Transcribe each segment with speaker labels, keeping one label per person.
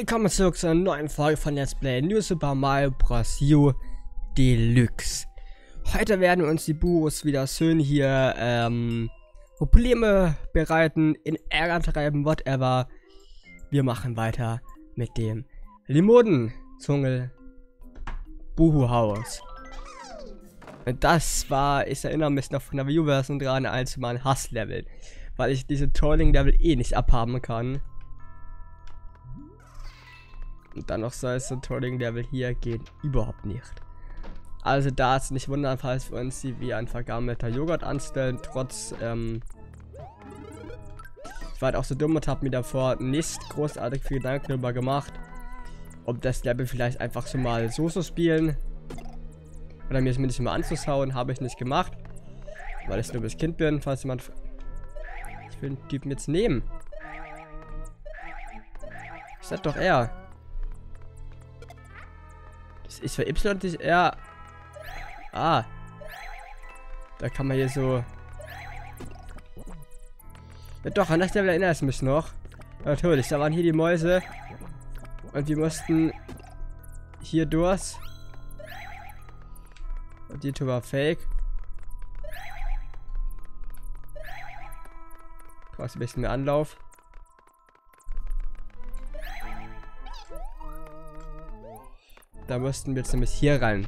Speaker 1: Willkommen zurück zu einer neuen Folge von Let's Play New Super Mario Bros. U Deluxe. Heute werden uns die Buros wieder schön hier ähm, Probleme bereiten, in Ärger treiben, whatever. Wir machen weiter mit dem Limonenzungel Buhu Haus. Und das war, ich erinnere mich noch von der View-Version dran, als mein Hasslevel. Weil ich diese Trolling-Level eh nicht abhaben kann. Und dann noch so ein Trolling Level hier geht überhaupt nicht. Also da ist nicht wundern, falls wir uns die wie ein vergammelter Joghurt anstellen, trotz, ähm, ich war halt auch so dumm und habe mir davor nicht großartig viel Gedanken darüber gemacht, ob das Level vielleicht einfach so mal so so spielen. Oder mir zumindest mal anzuschauen, habe ich nicht gemacht. Weil ich nur bis Kind bin, falls jemand... Ich will den Typen jetzt nehmen. Ist das doch er. Ist für Y nicht R. Ah. Da kann man hier so. Ja doch, an das Level erinnere ich mich noch. Natürlich, da waren hier die Mäuse. Und wir mussten hier durch. Und die Tür war fake. Brauchst ein bisschen mehr Anlauf. Da müssten wir jetzt nämlich hier rein.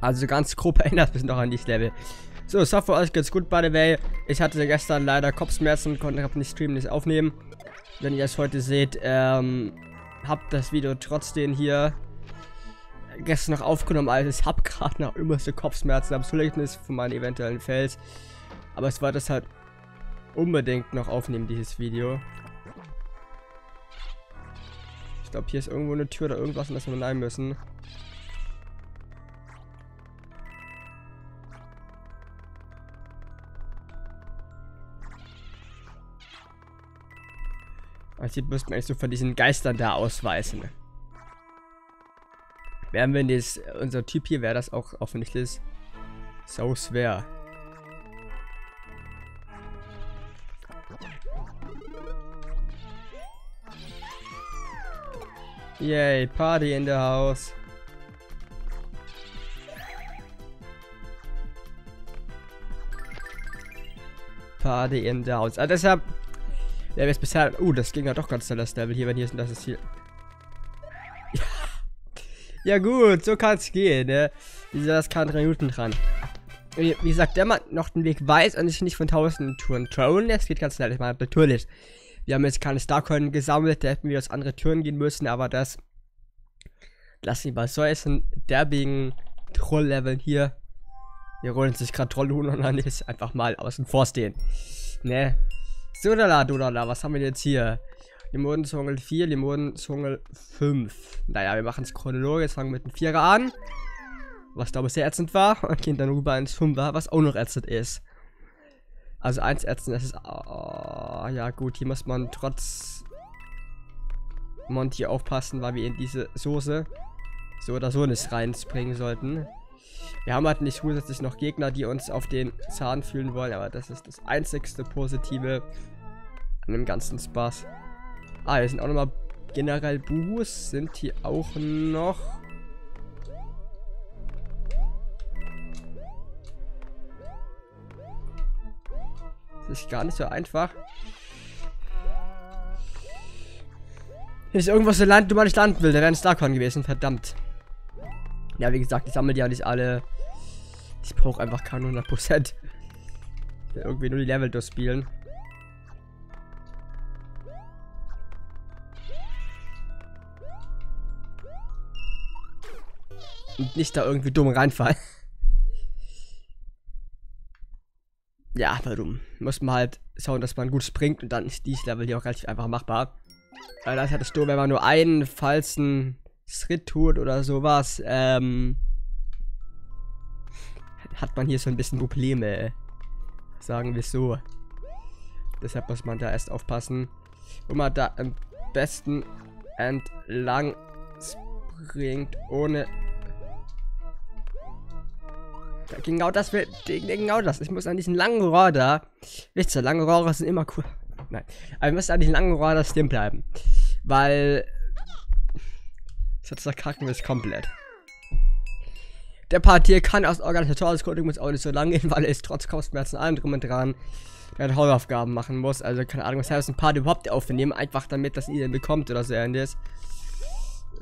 Speaker 1: Also ganz grob erinnert mich noch an dieses Level. So, ich hoffe, euch geht's gut, by the way. Ich hatte gestern leider Kopfschmerzen, konnte nicht streamen, nicht aufnehmen. Wenn ihr es heute seht, ähm, habt das Video trotzdem hier gestern noch aufgenommen, also ich hab gerade noch übelste Kopfschmerzen am Verletznis von meinen eventuellen Fails. Aber es wollte es halt unbedingt noch aufnehmen, dieses Video glaube, hier ist irgendwo eine Tür oder irgendwas, in das wir rein müssen. Also hier müssten wir eigentlich so von diesen Geistern da ausweisen. Wären wir das, unser Typ hier, wäre das auch offensichtlich so schwer. Yay, Party in the house. Party in the house. Ah, deshalb. Ja, jetzt bisher. Uh, das ging ja doch ganz schnell das Level hier, wenn hier ist das ist hier. ja, gut, so kann es gehen, ne? Das kann drei Minuten dran. Wie, gesagt, der man noch den Weg weiß und sich nicht von tausenden Touren trauen, das geht ganz schnell. Ich meine, natürlich. Wir haben jetzt keine Starcoin gesammelt, da hätten wir aus andere Türen gehen müssen, aber das lassen wir bei solchen derbigen Troll-Leveln hier. Wir rollen sich gerade Trollhuhn und dann ist einfach mal außen vor stehen. Ne? So da da was haben wir jetzt hier? Limonenzungel 4, Limonenzungel 5. Naja, wir machen es chronologisch, fangen mit dem 4er an. Was glaube ich sehr ätzend war. Und gehen dann rüber ins 5er, was auch noch ätzend ist. Also eins ätzen, das ist... Oh, ja gut, hier muss man trotz Monty aufpassen, weil wir in diese Soße so oder so nicht reinspringen sollten. Wir haben halt nicht zusätzlich noch Gegner, die uns auf den Zahn fühlen wollen, aber das ist das einzigste Positive an dem ganzen Spaß. Ah, hier sind auch nochmal generell Buhus, sind hier auch noch... ist gar nicht so einfach. Hier ist irgendwas ein Land, du mal nicht landen will. Da wäre ein Starcon gewesen, verdammt. Ja, wie gesagt, ich sammle ja nicht alle. Ich brauche einfach keine 100%. Ich will irgendwie nur die Level durchspielen. Und nicht da irgendwie dumm reinfallen. Ja, warum? Muss man halt schauen, dass man gut springt und dann ist dieses Level hier auch relativ einfach machbar. Weil das hattest du, wenn man nur einen falschen Schritt tut oder sowas, ähm, hat man hier so ein bisschen Probleme. Sagen wir so. Deshalb muss man da erst aufpassen, wo man da am besten entlang springt, ohne Genau das will. Genau das. Ich muss an diesen langen Rohr da. Ihr, lange Rohre sind immer cool. Nein. Aber wir müssen eigentlich lange Rohr stehen bleiben. Weil. Jetzt verkacken wir es komplett. Der Part hier kann aus organisatorischer übrigens auch nicht so lange gehen, weil er ist trotz Kopfschmerzen allem drum und dran er Hausaufgaben machen muss. Also keine Ahnung, was heißt ein Part überhaupt aufnehmen, einfach damit das ihr bekommt oder so ähnliches.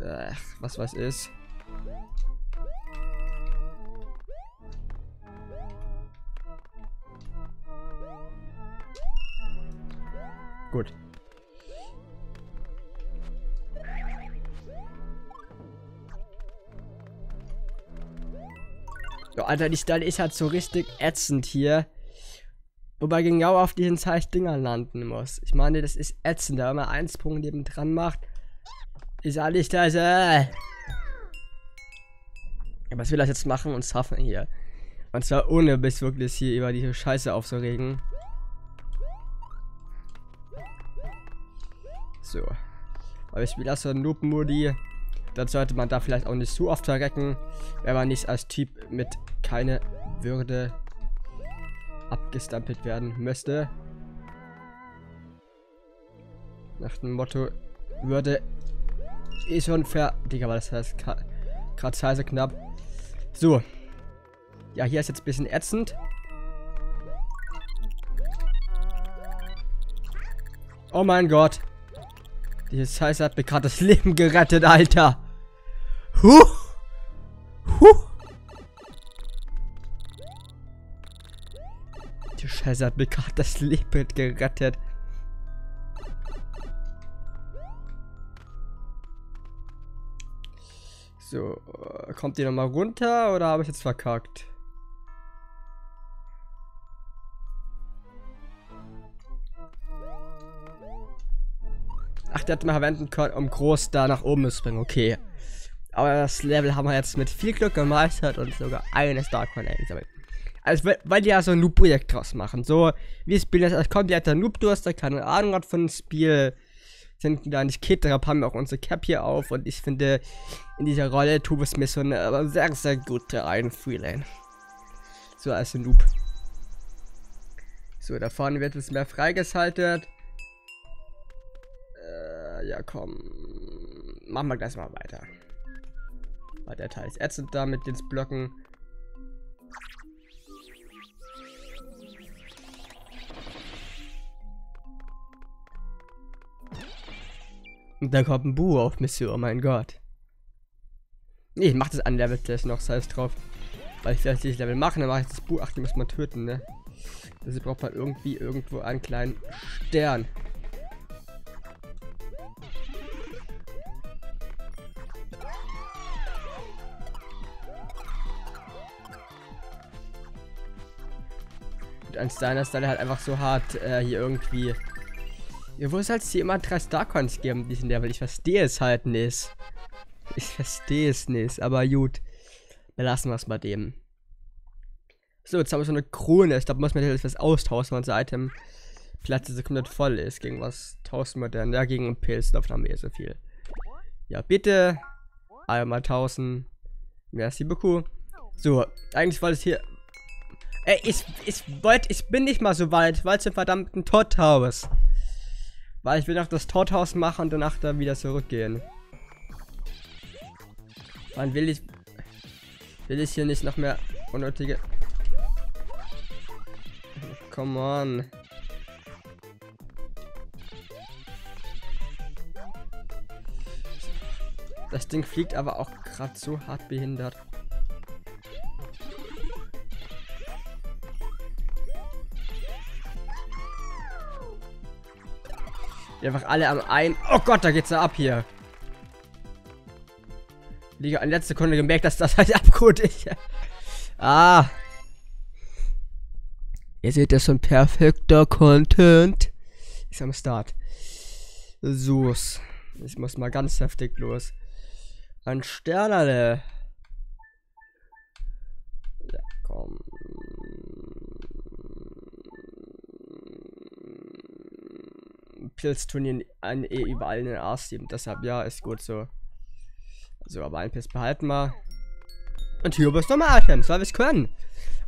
Speaker 1: Ach, was was ist. Gut. So, Alter, die Stelle ist halt so richtig ätzend hier. Wobei genau auf diesen zwei Dingern landen muss. Ich meine, das ist ätzend, wenn man einen Punkt neben dran macht. Ist alles das, äh. Was will das jetzt machen und schaffen hier? Und zwar ohne bis wirklich hier über diese Scheiße aufzuregen. So. Aber ich spiele das so Noob-Modi. Dann sollte man da vielleicht auch nicht zu oft verrecken, wenn man nicht als Typ mit keine Würde abgestampelt werden müsste. Nach dem Motto, Würde ist schon fair. Digga, war das heißt gerade scheiße knapp. So. Ja, hier ist jetzt ein bisschen ätzend. Oh mein Gott. Dieses Scheiße hat mir gerade das Leben gerettet, Alter. Huh. Huh. Die Scheiße hat mir gerade das Leben gerettet. So, äh, kommt die nochmal runter oder habe ich jetzt verkackt? Ach, der hat mal verwenden können, um groß da nach oben zu springen. Okay. Aber das Level haben wir jetzt mit viel Glück gemeistert und sogar eine Starcoin eingesammelt. Also, weil die ja so ein Noob-Projekt draus machen. So, wir spielen das als kompletter Noob, du hast da keine Ahnung hat von dem Spiel. Sind da nicht Kid, haben wir auch unsere Cap hier auf und ich finde, in dieser Rolle tut es mir so eine sehr, sehr gute Einfühlung. So als Noob. So, da vorne wird es mehr freigeschaltet ja komm. Machen wir gleich mal weiter. Weil der Teil ist ätzend da mit den Blöcken. Und dann kommt ein Bu auf Mission, oh mein Gott. Nee, ich mach das an Level-Test noch, sei es drauf. Weil ich vielleicht dieses Level mache, dann mache ich das Bu. Ach, die muss man töten, ne? Das braucht man irgendwie irgendwo einen kleinen Stern. An seiner Stelle halt einfach so hart äh, hier irgendwie. Ja, wo soll es hier immer drei Starcoins geben, die sind der, weil ich verstehe es halt nicht. Ich verstehe es nicht, aber gut. Belassen wir es bei dem. So, jetzt haben wir so eine Krone. Ich glaube, muss man jetzt was austauschen, wenn unser Item Platz so komplett voll ist. Gegen was tauschen wir denn? Ja, gegen einen Pilz, davon haben wir so viel. Ja, bitte. Einmal tauschen. Merci beaucoup. So, eigentlich wollte es hier Ey, ich, ich wollte, ich bin nicht mal so weit, weil zum verdammten Todhaus. Weil ich will noch das Todhaus machen und danach da wieder zurückgehen. Wann will ich, will ich hier nicht noch mehr unnötige... Come on. Das Ding fliegt aber auch gerade so hart behindert. Die einfach alle am ein. Oh Gott, da geht's ja ab hier. Liga an letzter Sekunde gemerkt, dass das halt abgut ist. ah. Ihr seht, das ist ein perfekter Content. Ist am Start. So. Ich muss mal ganz heftig los. Ein Sternerle. Ja, komm. Pilzturnier an eh überall in den Arsch geben. Deshalb ja, ist gut so. So, aber ein Pilz behalten wir. Und hier bist nochmal Items, weil wir es können.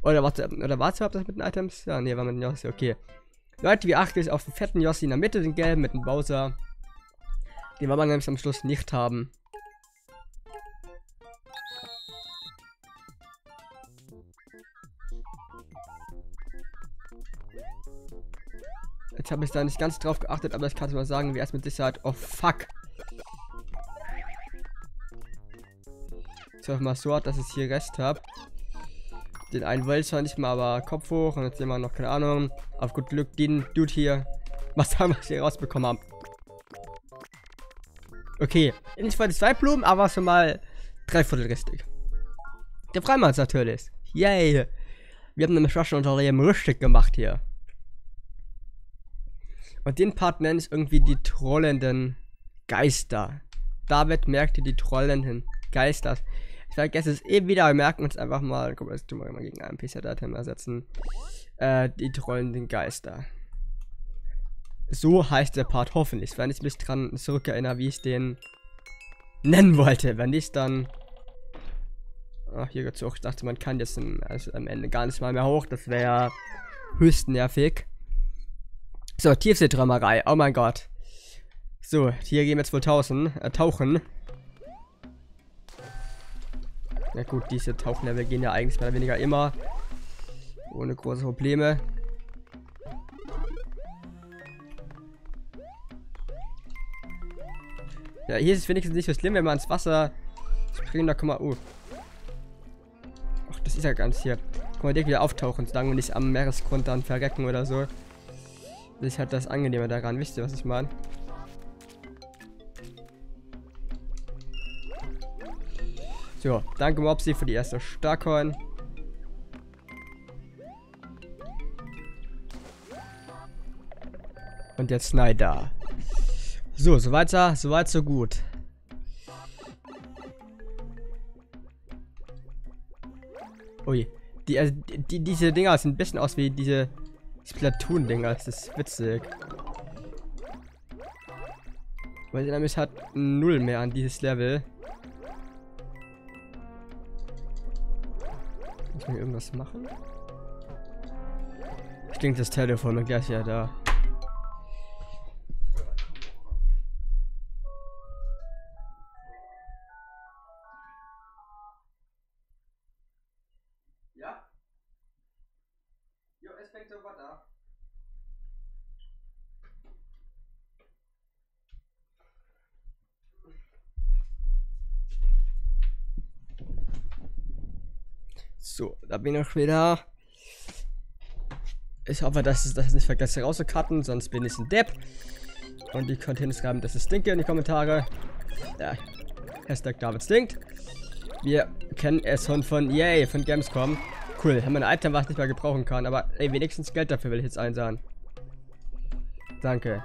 Speaker 1: Oder warte, oder warte, ob das mit den Items? Ja, nee, war mit den okay. Leute, wir achten jetzt auf den fetten Yossi in der Mitte, den gelben mit dem Bowser. Den wollen wir nämlich am Schluss nicht haben. Jetzt habe ich da nicht ganz drauf geachtet, aber ich kann es mal sagen, wie erst mit Sicherheit. Oh fuck. Ich hoffe mal so, dass ich hier Rest habe. Den einen wollte ich nicht mal, aber Kopf hoch und jetzt sehen wir noch, keine Ahnung, auf gut Glück den Dude hier, was haben wir hier rausbekommen haben. Okay, nicht die zwei Blumen, aber schon mal drei Viertel richtig. Der Freimanns natürlich. Yay. Wir haben nämlich schon unser Leben richtig gemacht hier. Und den Part nenne ich irgendwie die trollenden Geister. David merkte die trollenden Geister. Ich vergesse es eh wieder, wir merken uns einfach mal. Guck mal, das tun wir mal gegen einen PC-Dateien ersetzen. Äh, die trollenden Geister. So heißt der Part hoffentlich, wenn ich mich dran zurückerinnere, wie ich den nennen wollte. Wenn nicht, dann. Ach, hier geht's hoch. Ich dachte, man kann jetzt im, also am Ende gar nicht mal mehr hoch. Das wäre höchst nervig. So, Tiefseedramerei. Oh mein Gott. So, hier gehen wir jetzt wohl tauchen. Äh, tauchen. Na gut, diese Tauchlevel gehen ja eigentlich mehr oder weniger immer. Ohne große Probleme. Ja, hier ist es wenigstens nicht so schlimm, wenn man ins Wasser springen, da kann man... Uh. Ach, das ist ja ganz hier. Kann man direkt wieder auftauchen, solange wir nicht am Meeresgrund dann verrecken oder so. Ist halt das Angenehme daran. Wisst ihr, was ich meine? So, danke Mopsy für die erste Starcoin. Und jetzt Snyder. So, so weiter, so weit, so gut. Ui. Die, also, die, diese Dinger sehen ein bisschen aus wie diese Splatoon-Dinger. Das ist witzig. Weil sie nämlich hat null mehr an dieses Level. Muss ich irgendwas machen? Ich denke, das Telefon gleich ja da. Fängt so da bin ich wieder. Ich hoffe, dass ich das nicht vergesse rauszukarten, sonst bin ich ein Depp. Und die könnt hinschreiben, dass es stinke in die Kommentare. Ja, Hashtag David stinkt. Wir kennen es schon von Yay, von Gamescom. Cool, haben wir ein Item, was ich nicht mehr gebrauchen kann, aber ey, wenigstens Geld dafür will ich jetzt einsahen. Danke.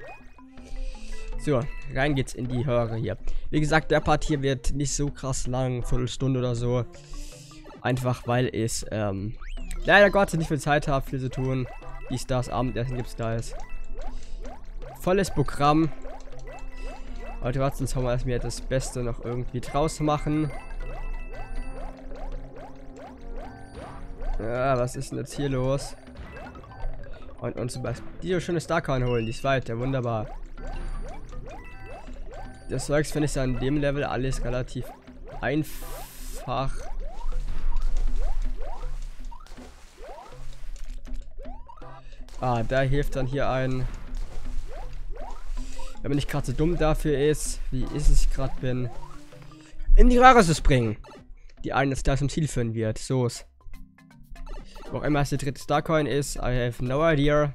Speaker 1: So, rein geht's in die Höre hier. Wie gesagt, der Part hier wird nicht so krass lang, Viertelstunde oder so. Einfach weil ich ähm, leider Gottes nicht viel Zeit habe, viel zu tun. Dies, das, Abendessen gibt's da ist. Volles Programm. Heute warten mal, dass wir das Beste noch irgendwie draus machen. Ja, was ist denn jetzt hier los? Und uns Beispiel diese schöne Starcoin holen, die zweite, wunderbar. Das Zeugs finde ich an dem Level alles relativ einfach. Ah, da hilft dann hier ein. Wenn man nicht gerade so dumm dafür ist, wie ist es gerade bin, in die Röhre zu springen. Die eines da zum Ziel führen wird. So ist. Wo auch immer es der dritte Starcoin ist, I have no idea.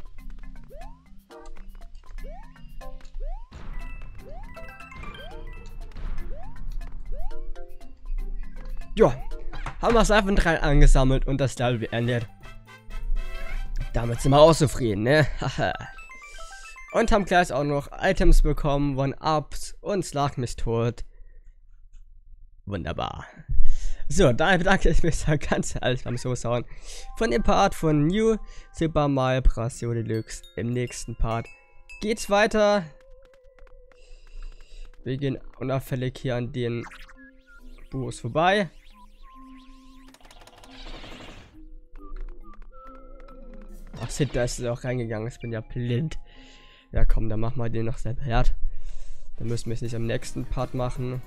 Speaker 1: Ja, haben wir es einfach drei angesammelt und das Level beendet. Damit sind wir auch zufrieden, ne? und haben gleich auch noch Items bekommen, One-Ups und Schlag mich tot. Wunderbar. So, da bedanke ich mich dann ganz herzlich beim Zuschauen von dem Part von New Super Mario Bros. Deluxe. Im nächsten Part geht's weiter. Wir gehen unauffällig hier an den Bus vorbei. shit, da ist es auch reingegangen. Ich bin ja blind. Ja, komm, dann machen wir den noch separat. Dann müssen wir es nicht am nächsten Part machen.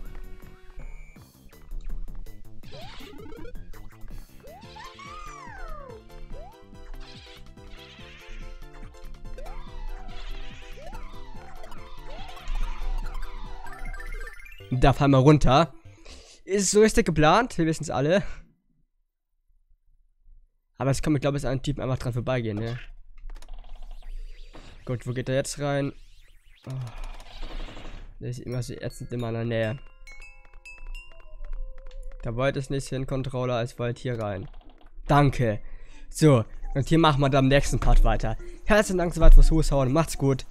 Speaker 1: Da fallen wir runter. Ist so richtig geplant, wir wissen es alle. Aber es kann mir, glaube ich, an Typen einfach dran vorbeigehen, ne? Gut, wo geht er jetzt rein? Oh. Der ist immer so ätzend immer in der Nähe. Da wollte es nicht hin, Controller, es wollte hier rein. Danke. So, und hier machen wir dann im nächsten Part weiter. Herzlichen Dank soweit fürs Zuschauen, macht's gut.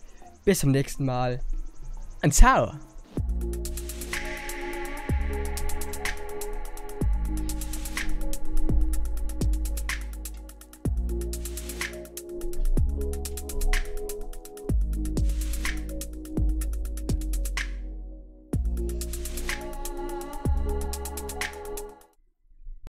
Speaker 1: Bis zum nächsten Mal. Und ciao.